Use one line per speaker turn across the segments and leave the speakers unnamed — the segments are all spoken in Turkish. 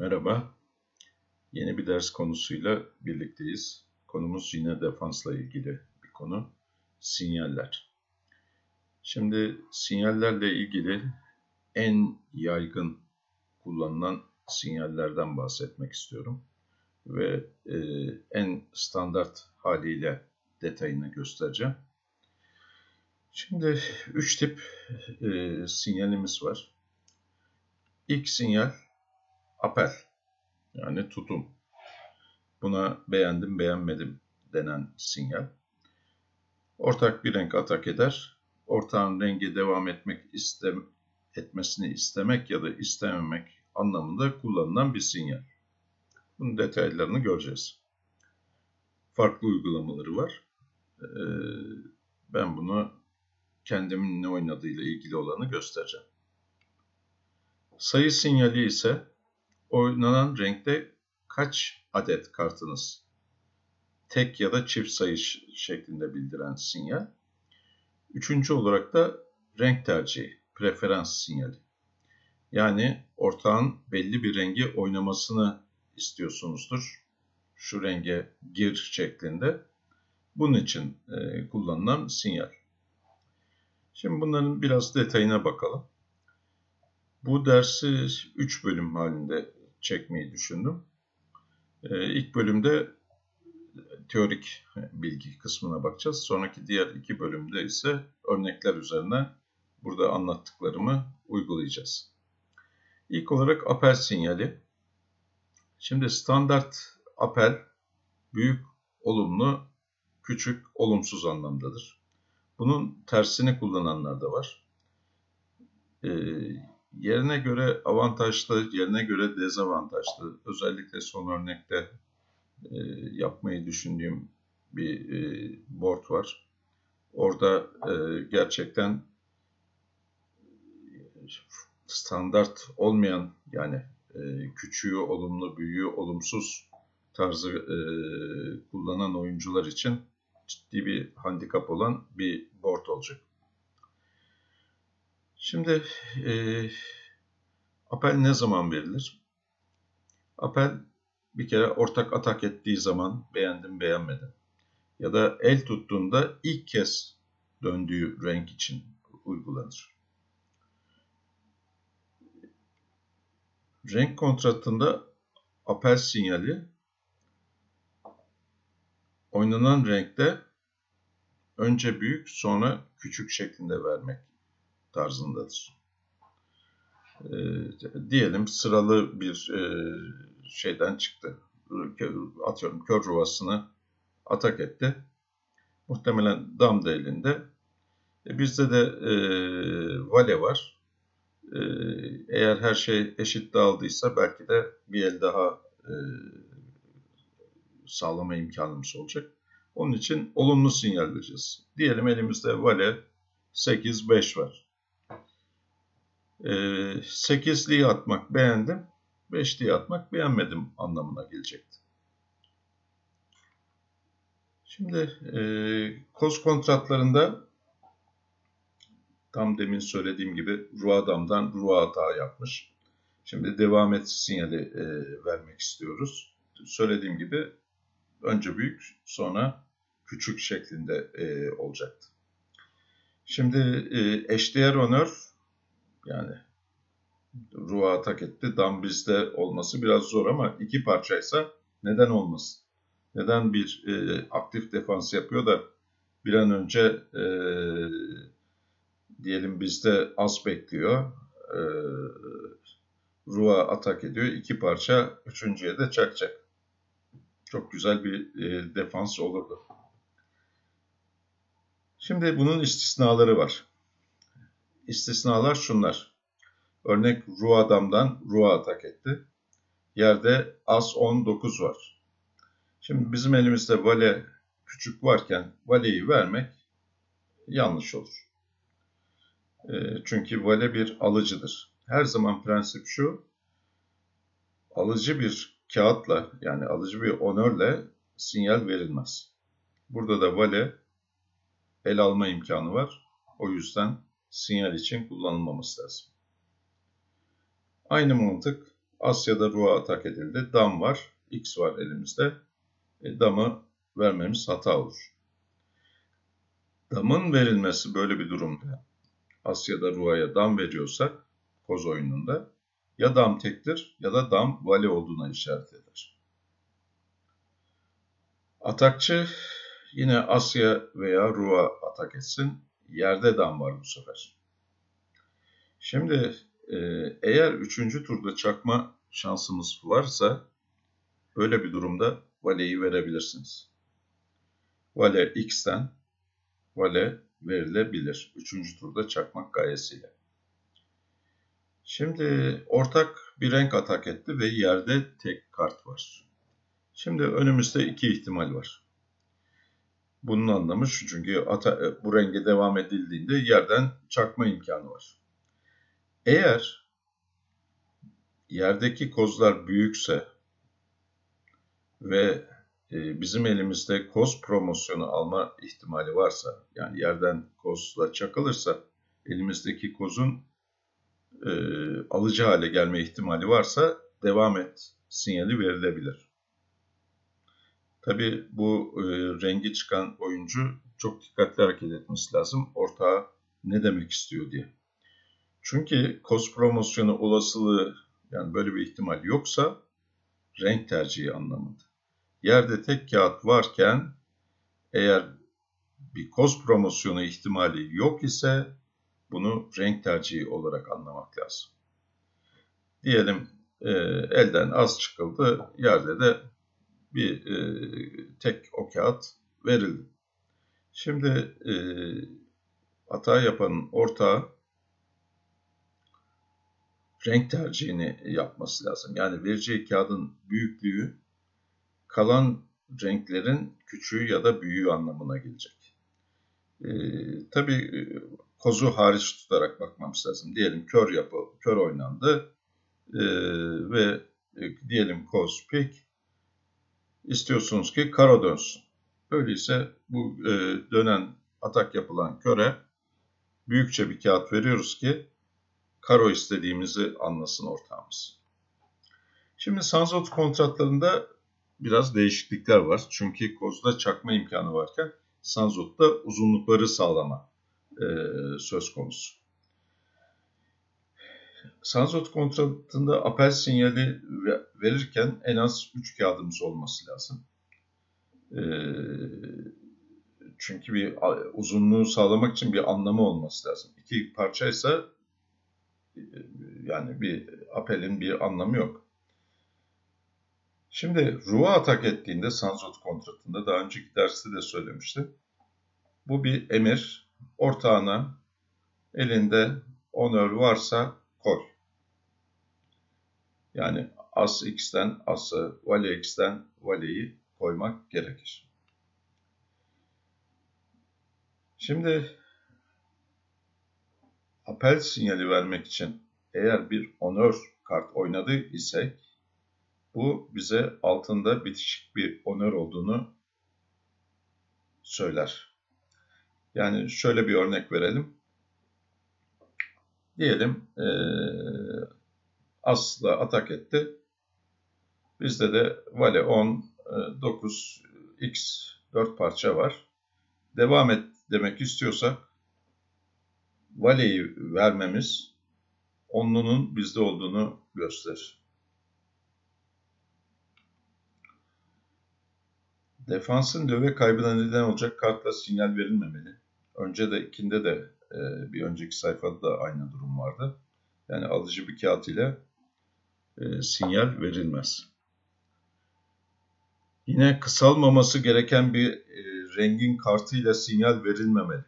Merhaba. Yeni bir ders konusuyla birlikteyiz. Konumuz yine defansla ilgili bir konu. Sinyaller. Şimdi sinyallerle ilgili en yaygın kullanılan sinyallerden bahsetmek istiyorum. Ve e, en standart haliyle detayını göstereceğim. Şimdi üç tip e, sinyalimiz var. İlk sinyal apel yani tutum. Buna beğendim beğenmedim denen sinyal. Ortak bir renk atak eder. Ortağın rengi devam etmek istem etmesini istemek ya da istememek anlamında kullanılan bir sinyal. Bunun detaylarını göreceğiz. Farklı uygulamaları var. Ee, ben bunu kendimin ne oynadığıyla ilgili olanı göstereceğim. Sayı sinyali ise oynanan renkte kaç adet kartınız tek ya da çift sayı şeklinde bildiren sinyal. Üçüncü olarak da renk tercihi, preferans sinyali. Yani ortağın belli bir rengi oynamasını istiyorsunuzdur. Şu renge gir şeklinde. Bunun için e, kullanılan sinyal. Şimdi bunların biraz detayına bakalım. Bu dersi 3 bölüm halinde çekmeyi düşündüm. Ee, ilk bölümde teorik bilgi kısmına bakacağız. Sonraki diğer iki bölümde ise örnekler üzerine burada anlattıklarımı uygulayacağız. İlk olarak apel sinyali. Şimdi standart apel büyük olumlu, küçük olumsuz anlamdadır. Bunun tersini kullananlar da var. Ee, yerine göre avantajlı, yerine göre dezavantajlı. Özellikle son örnekte e, yapmayı düşündüğüm bir e, board var. Orada e, gerçekten standart olmayan yani e, küçüğü olumlu, büyüğü olumsuz tarzı e, kullanan oyuncular için ciddi bir handikap olan bir board olacak. Şimdi e, apel ne zaman verilir? Apel bir kere ortak atak ettiği zaman beğendim beğenmedim. Ya da el tuttuğunda ilk kez döndüğü renk için uygulanır. Renk kontratında apel sinyali oynanan renkte önce büyük sonra küçük şeklinde vermek tarzındadır. E, diyelim sıralı bir e, şeyden çıktı. Atıyorum kör ruvasını atak etti. Muhtemelen dam da elinde. E, bizde de e, vale var. E, eğer her şey eşit dağıldıysa belki de bir el daha e, sağlama imkanımız olacak. Onun için olumlu sinyal vereceğiz. Diyelim elimizde vale 8-5 var. 8'liği ee, atmak beğendim, 5'liği atmak beğenmedim anlamına gelecekti. Şimdi e, koz kontratlarında tam demin söylediğim gibi Ruadam'dan Rua hata yapmış. Şimdi devam et sinyali e, vermek istiyoruz. Söylediğim gibi önce büyük sonra küçük şeklinde e, olacaktı. Şimdi e, eşdeğer onör yani ruha atak etti. Dambiz'de olması biraz zor ama iki parçaysa neden olmasın? Neden bir e, aktif defans yapıyor da bir an önce e, diyelim bizde az bekliyor. E, Ruha atak ediyor. iki parça üçüncüye de çakacak. Çok güzel bir e, defans olurdu. Şimdi bunun istisnaları var. İstisnalar şunlar. Örnek Ru adamdan Ru'a atak etti. Yerde As 19 var. Şimdi bizim elimizde vale küçük varken valeyi vermek yanlış olur. E, çünkü vale bir alıcıdır. Her zaman prensip şu, alıcı bir kağıtla yani alıcı bir onörle sinyal verilmez. Burada da vale el alma imkanı var. O yüzden sinyal için kullanılmaması lazım. Aynı mantık Asya'da Ru'a atak edildi. Dam var. X var elimizde. E, damı vermemiz hata olur. Damın verilmesi böyle bir durumda. Asya'da Rua'ya dam veriyorsak koz oyununda ya dam tektir ya da dam vale olduğuna işaret eder. Atakçı yine Asya veya Ru'a atak etsin. Yerde dam var bu sefer. Şimdi e, eğer üçüncü turda çakma şansımız varsa böyle bir durumda valeyi verebilirsiniz. Vale x'ten vale verilebilir. Üçüncü turda çakmak gayesiyle. Şimdi ortak bir renk atak etti ve yerde tek kart var. Şimdi önümüzde iki ihtimal var. Bunun anlamı şu çünkü ata, e, bu renge devam edildiğinde yerden çakma imkanı var. Eğer yerdeki kozlar büyükse ve e, bizim elimizde koz promosyonu alma ihtimali varsa yani yerden kozla çakılırsa elimizdeki kozun e, alıcı hale gelme ihtimali varsa devam et sinyali verilebilir. Tabi bu e, rengi çıkan oyuncu çok dikkatli hareket etmesi lazım. Ortağı ne demek istiyor diye. Çünkü koz promosyonu olasılığı yani böyle bir ihtimal yoksa renk tercihi anlamında. Yerde tek kağıt varken eğer bir koz promosyonu ihtimali yok ise bunu renk tercihi olarak anlamak lazım. Diyelim e, elden az çıkıldı, yerde de bir e, tek o kağıt verildi. Şimdi e, hata yapanın ortağı renk tercihini yapması lazım. Yani vereceği kağıdın büyüklüğü kalan renklerin küçüğü ya da büyüğü anlamına gelecek. E, tabii kozu hariç tutarak bakmamız lazım. Diyelim kör yapı, kör oynandı e, ve e, diyelim koz pik istiyorsunuz ki karo dönsün. Öyleyse bu e, dönen atak yapılan köre büyükçe bir kağıt veriyoruz ki karo istediğimizi anlasın ortağımız. Şimdi Sanzot kontratlarında biraz değişiklikler var. Çünkü kozda çakma imkanı varken Sanzot'ta uzunlukları sağlama e, söz konusu. Sanzot kontratında apel sinyali verirken en az 3 kağıdımız olması lazım. E, çünkü bir uzunluğu sağlamak için bir anlamı olması lazım. İki parçaysa e, yani bir apelin bir anlamı yok. Şimdi Ru'a atak ettiğinde Sanzot kontratında daha önceki derste de söylemiştim. Bu bir emir. Ortağına elinde onör varsa koy. Yani as x'ten as'ı, vale x'ten valeyi koymak gerekir. Şimdi apel sinyali vermek için eğer bir onör kart oynadı isek bu bize altında bitişik bir onör olduğunu söyler. Yani şöyle bir örnek verelim. Diyelim e, As'la atak etti. Bizde de vale 10, 9, x 4 parça var. Devam et demek istiyorsak valeyi vermemiz onlunun bizde olduğunu gösterir. Defansın döve kaybına neden olacak kartla sinyal verilmemeli. Önce de ikinde de e, bir önceki sayfada da aynı durum vardı. Yani alıcı bir kağıt ile e, sinyal verilmez. Yine kısalmaması gereken bir e, rengin kartıyla sinyal verilmemeli.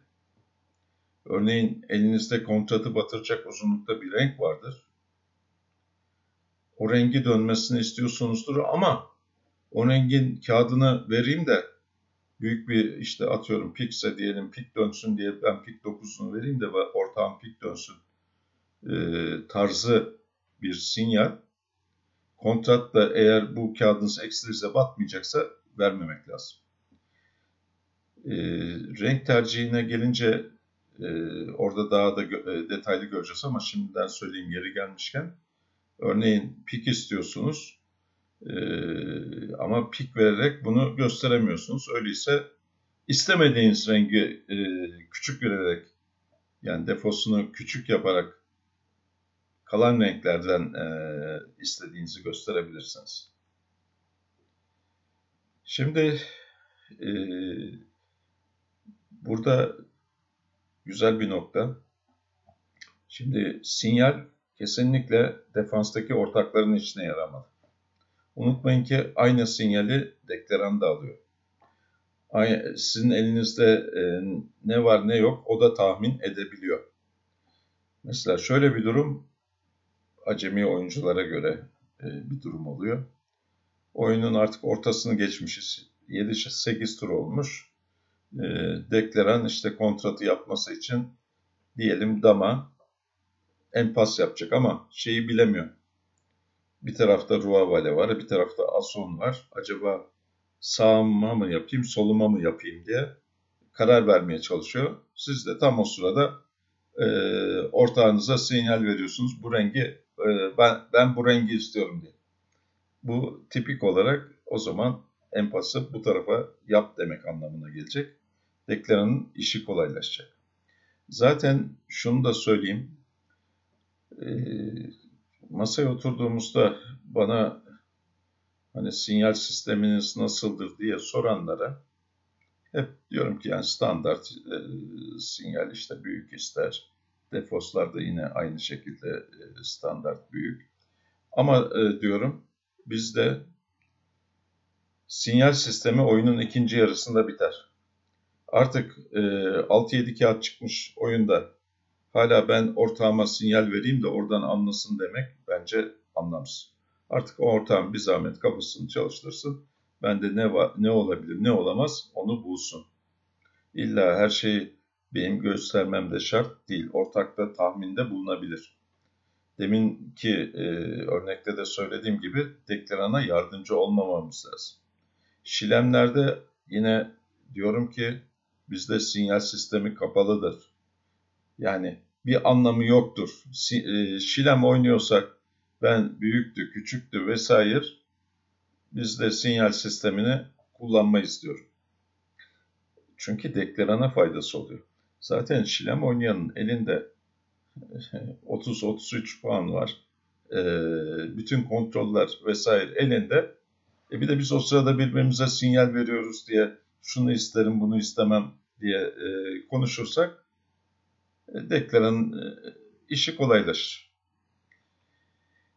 Örneğin elinizde kontratı batıracak uzunlukta bir renk vardır. O rengi dönmesini istiyorsunuzdur ama o rengin kağıdını vereyim de büyük bir işte atıyorum pikse diyelim pik dönsün diye ben pik 9'unu vereyim de ortağım pik dönsün e, tarzı bir sinyal. Kontratta eğer bu kağıdınız eksilirse batmayacaksa vermemek lazım. E, renk tercihine gelince e, orada daha da e, detaylı göreceğiz ama şimdiden söyleyeyim yeri gelmişken. Örneğin pik istiyorsunuz ama pik vererek bunu gösteremiyorsunuz. Öyleyse istemediğiniz rengi e, küçük vererek yani defosunu küçük yaparak kalan renklerden e, istediğinizi gösterebilirsiniz. Şimdi e, burada güzel bir nokta. Şimdi sinyal kesinlikle defanstaki ortakların içine yaramadı. Unutmayın ki aynı sinyali deklaran da alıyor. Sizin elinizde e, ne var ne yok o da tahmin edebiliyor. Mesela şöyle bir durum acemi oyunculara göre e, bir durum oluyor. Oyunun artık ortasını geçmişiz. 7-8 tur olmuş. E, deklaran işte kontratı yapması için diyelim dama en pas yapacak ama şeyi bilemiyor. Bir tarafta Ruavale var, bir tarafta Ason var. Acaba sağıma mı yapayım, soluma mı yapayım diye karar vermeye çalışıyor. Siz de tam o sırada e, ortağınıza sinyal veriyorsunuz. Bu rengi e, ben ben bu rengi istiyorum diye. Bu tipik olarak o zaman en pası bu tarafa yap demek anlamına gelecek. Deklaranın işi kolaylaşacak. Zaten şunu da söyleyeyim. E, masaya oturduğumuzda bana hani sinyal sisteminiz nasıldır diye soranlara hep diyorum ki yani standart e, sinyal işte büyük ister. Defoslar da yine aynı şekilde e, standart büyük. Ama e, diyorum bizde sinyal sistemi oyunun ikinci yarısında biter. Artık e, 6-7 kağıt çıkmış oyunda hala ben ortağıma sinyal vereyim de oradan anlasın demek bence anlamsız. Artık o ortağın bir zahmet kafasını çalıştırsın. Bende ne var, ne olabilir, ne olamaz onu bulsun. İlla her şeyi benim göstermem de şart değil. Ortakta tahminde bulunabilir. Demin ki e, örnekte de söylediğim gibi deklarana yardımcı olmamamız lazım. Şilemlerde yine diyorum ki bizde sinyal sistemi kapalıdır. Yani bir anlamı yoktur. E, şilem oynuyorsak ben büyüktü, küçüktü vesaire biz de sinyal sistemini kullanmayız diyorum. Çünkü deklarana faydası oluyor. Zaten şilem oynayanın elinde 30-33 puan var. E, bütün kontroller vesaire elinde. E bir de biz o sırada birbirimize sinyal veriyoruz diye şunu isterim bunu istemem diye e, konuşursak e, deklaranın işi kolaylaşır.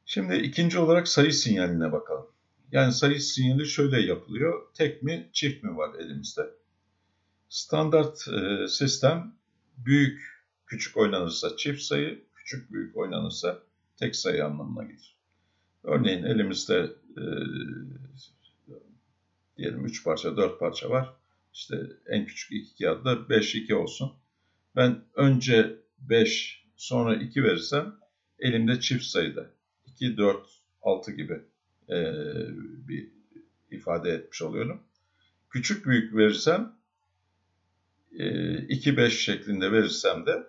Şimdi ikinci olarak sayı sinyaline bakalım. Yani sayı sinyali şöyle yapılıyor. Tek mi çift mi var elimizde. Standart e, sistem büyük küçük oynanırsa çift sayı, küçük büyük oynanırsa tek sayı anlamına gelir. Örneğin elimizde e, diyelim 3 parça 4 parça var. İşte en küçük iki kağıtta 5-2 olsun. Ben önce 5 sonra 2 verirsem elimde çift sayıda 2, 4, 6 gibi e, bir ifade etmiş oluyorum. Küçük büyük verirsem e, 2-5 şeklinde verirsem de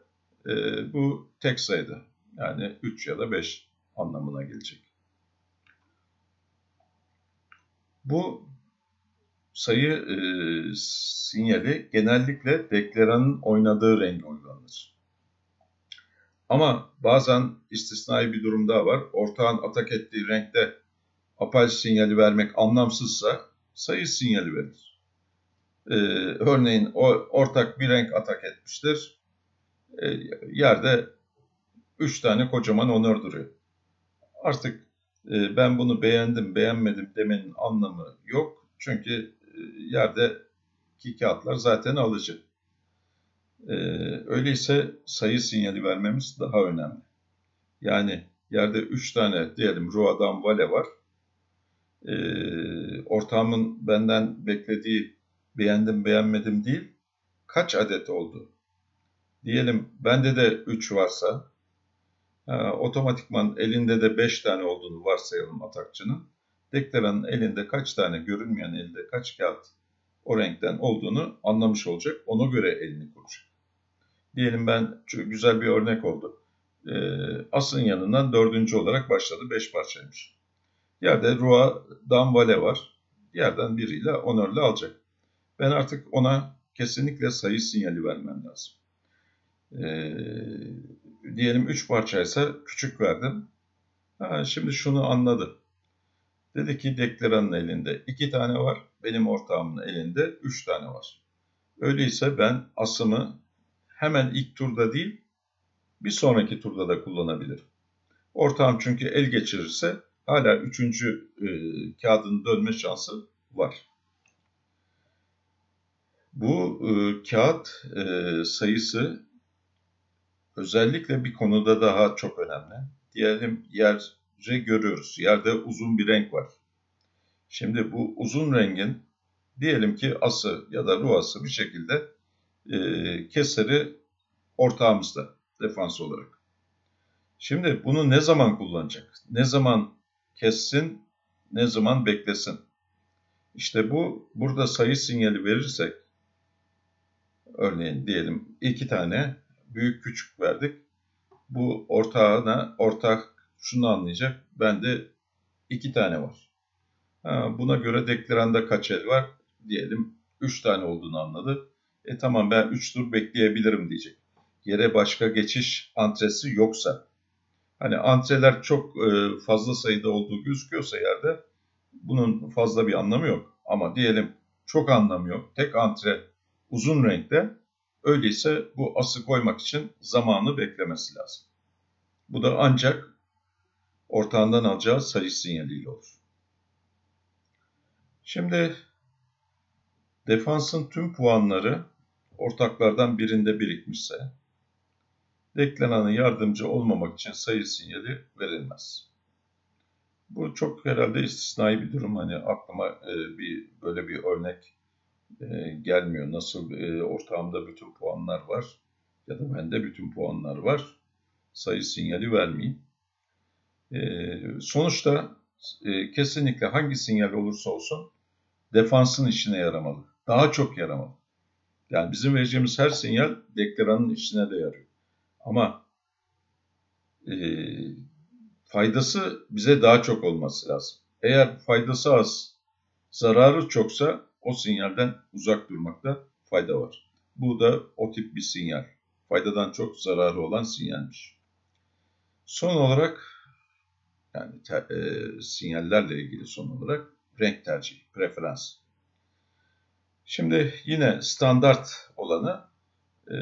e, bu tek sayıda. Yani 3 ya da 5 anlamına gelecek. Bu sayı e, sinyali genellikle deklaranın oynadığı renk uygulanır. Ama bazen istisnai bir durum daha var. Ortağın atak ettiği renkte apal sinyali vermek anlamsızsa sayı sinyali verir. Ee, örneğin o ortak bir renk atak etmiştir. Ee, yerde üç tane kocaman onur duruyor. Artık e, ben bunu beğendim, beğenmedim demenin anlamı yok. Çünkü e, yerde iki kağıtlar zaten alıcı. E, öyleyse sayı sinyali vermemiz daha önemli. Yani yerde 3 tane diyelim Rua'dan Vale var. E, ortağımın benden beklediği beğendim beğenmedim değil, kaç adet oldu? Diyelim bende de 3 varsa, ha, otomatikman elinde de 5 tane olduğunu varsayalım atakçının. Deklaranın elinde kaç tane, görünmeyen elde kaç kağıt o renkten olduğunu anlamış olacak. Ona göre elini kuracak. Diyelim ben güzel bir örnek oldu. e, asın yanından dördüncü olarak başladı. Beş parçaymış. Yerde Rua, Dam, Vale var. Yerden biriyle onörle alacak. Ben artık ona kesinlikle sayı sinyali vermem lazım. Ee, diyelim 3 parçaysa küçük verdim. Ha, şimdi şunu anladı. Dedi ki deklaranın elinde 2 tane var. Benim ortağımın elinde 3 tane var. Öyleyse ben asımı hemen ilk turda değil bir sonraki turda da kullanabilirim. Ortağım çünkü el geçirirse hala üçüncü e, kağıdın dönme şansı var. Bu e, kağıt e, sayısı özellikle bir konuda daha çok önemli. Diyelim yerde görüyoruz. Yerde uzun bir renk var. Şimdi bu uzun rengin diyelim ki ası ya da ruası bir şekilde e, keseri ortağımızda defans olarak. Şimdi bunu ne zaman kullanacak? Ne zaman kessin, ne zaman beklesin? İşte bu burada sayı sinyali verirsek örneğin diyelim iki tane büyük küçük verdik. Bu ortağına ortak şunu anlayacak. Bende iki tane var. Ha, buna göre deklaranda kaç el var? Diyelim üç tane olduğunu anladı. E tamam ben üç tur bekleyebilirim diyecek. Yere başka geçiş antresi yoksa. Hani antreler çok e, fazla sayıda olduğu gözüküyorsa yerde bunun fazla bir anlamı yok. Ama diyelim çok anlamı yok. Tek antre uzun renkte öyleyse bu ası koymak için zamanı beklemesi lazım. Bu da ancak ortağından alacağı sayı sinyaliyle olur. Şimdi defansın tüm puanları ortaklardan birinde birikmişse deklananın yardımcı olmamak için sayı sinyali verilmez. Bu çok herhalde istisnai bir durum. Hani aklıma e, bir böyle bir örnek e, gelmiyor. Nasıl e, ortağımda bütün puanlar var ya da bende bütün puanlar var. Sayı sinyali vermeyeyim. E, sonuçta e, kesinlikle hangi sinyal olursa olsun defansın işine yaramalı. Daha çok yaramalı. Yani bizim vereceğimiz her sinyal deklaranın işine de yarıyor. Ama e, faydası bize daha çok olması lazım. Eğer faydası az, zararı çoksa o sinyalden uzak durmakta fayda var. Bu da o tip bir sinyal. Faydadan çok zararı olan sinyalmiş. Son olarak yani te, e, sinyallerle ilgili son olarak renk tercihi, preferans. Şimdi yine standart olanı e,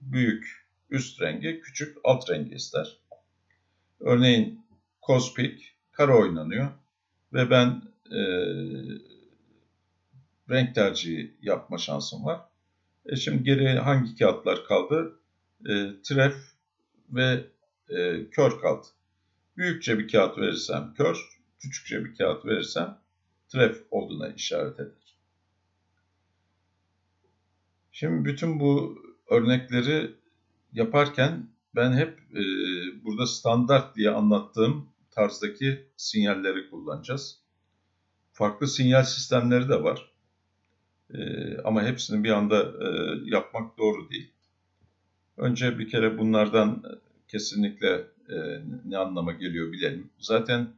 büyük üst rengi, küçük alt rengi ister. Örneğin Cospik kara oynanıyor ve ben e, renk tercihi yapma şansım var. E şimdi geri hangi kağıtlar kaldı? E, tref ve e, kör kaldı. Büyükçe bir kağıt verirsem kör, küçükçe bir kağıt verirsem tref olduğuna işaret eder. Şimdi bütün bu örnekleri yaparken ben hep e, burada standart diye anlattığım tarzdaki sinyalleri kullanacağız. Farklı sinyal sistemleri de var. E, ama hepsini bir anda e, yapmak doğru değil. Önce bir kere bunlardan kesinlikle e, ne anlama geliyor bilelim. Zaten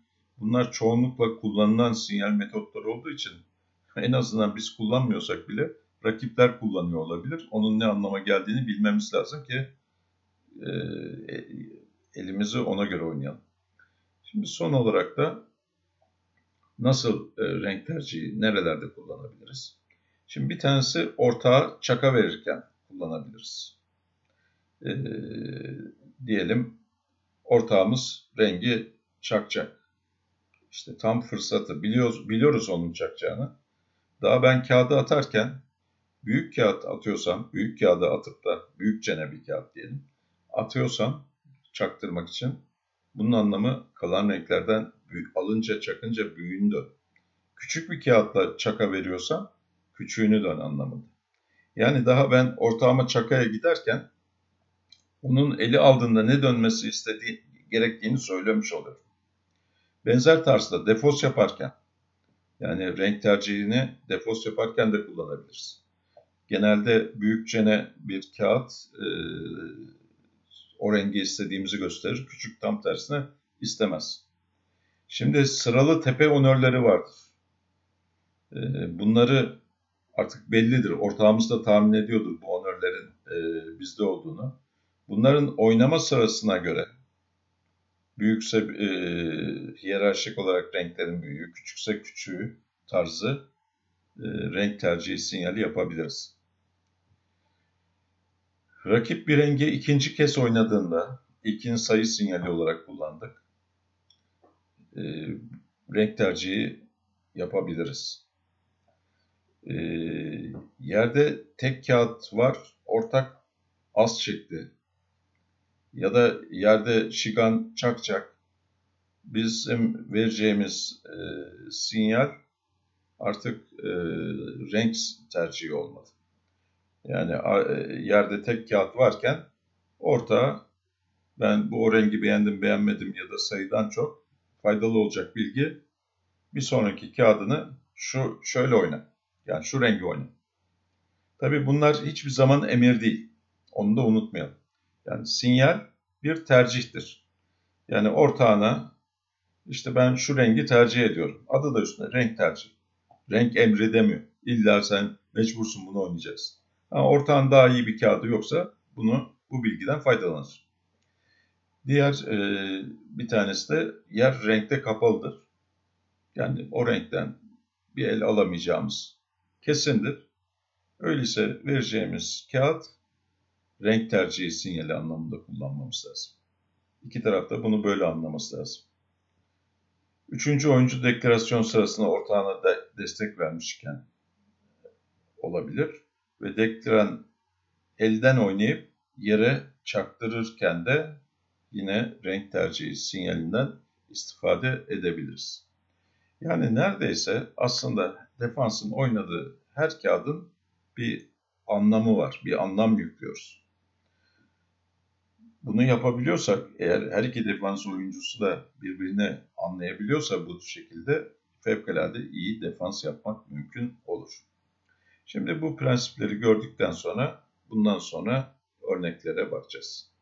bunlar çoğunlukla kullanılan sinyal metotları olduğu için en azından biz kullanmıyorsak bile rakipler kullanıyor olabilir. Onun ne anlama geldiğini bilmemiz lazım ki e, elimizi ona göre oynayalım. Şimdi son olarak da nasıl e, renk tercihi nerelerde kullanabiliriz? Şimdi bir tanesi ortağa çaka verirken kullanabiliriz. E, diyelim ortağımız rengi çakacak. İşte tam fırsatı biliyoruz, biliyoruz onun çakacağını. Daha ben kağıdı atarken büyük kağıt atıyorsam, büyük kağıdı atıp da büyük cene bir kağıt diyelim atıyorsan çaktırmak için bunun anlamı kalan renklerden alınca çakınca büyüğünü. Küçük bir kağıtla çaka veriyorsan küçüğünü dön anlamında. Yani daha ben ortağıma çakaya giderken onun eli aldığında ne dönmesi istediği gerektiğini söylemiş oluyorum. Benzer tarzda defos yaparken yani renk tercihini defos yaparken de kullanabiliriz. Genelde büyükçene bir kağıt e, o rengi istediğimizi gösterir. Küçük tam tersine istemez. Şimdi sıralı tepe onörleri vardır. Ee, bunları artık bellidir. Ortağımız da tahmin ediyordur bu onörlerin e, bizde olduğunu. Bunların oynama sırasına göre büyükse e, hiyerarşik olarak renklerin büyüğü, küçükse küçüğü tarzı e, renk tercihi sinyali yapabiliriz. Rakip bir rengi ikinci kez oynadığında ilkini sayı sinyali olarak kullandık. E, renk tercihi yapabiliriz. E, yerde tek kağıt var, ortak az çekti. Ya da yerde şigan çak çak. Bizim vereceğimiz e, sinyal artık e, renk tercihi olmadı. Yani e, yerde tek kağıt varken orta ben bu o rengi beğendim beğenmedim ya da sayıdan çok faydalı olacak bilgi bir sonraki kağıdını şu şöyle oyna. Yani şu rengi oyna. Tabi bunlar hiçbir zaman emir değil. Onu da unutmayalım. Yani sinyal bir tercihtir. Yani ortağına işte ben şu rengi tercih ediyorum. Adı da üstünde renk tercih. Renk emri demiyor. İlla sen mecbursun bunu oynayacaksın. Ama ortağın daha iyi bir kağıdı yoksa bunu bu bilgiden faydalanır. Diğer e, bir tanesi de yer renkte kapalıdır. Yani o renkten bir el alamayacağımız kesindir. Öyleyse vereceğimiz kağıt renk tercihi sinyali anlamında kullanmamız lazım. İki taraf da bunu böyle anlaması lazım. Üçüncü oyuncu deklarasyon sırasında ortağına da destek vermişken olabilir. Ve dektiren elden oynayıp yere çaktırırken de yine renk tercihi sinyalinden istifade edebiliriz. Yani neredeyse aslında defansın oynadığı her kağıdın bir anlamı var, bir anlam yüklüyoruz. Bunu yapabiliyorsak, eğer her iki defans oyuncusu da birbirini anlayabiliyorsa bu şekilde fevkalade iyi defans yapmak mümkün olur. Şimdi bu prensipleri gördükten sonra bundan sonra örneklere bakacağız.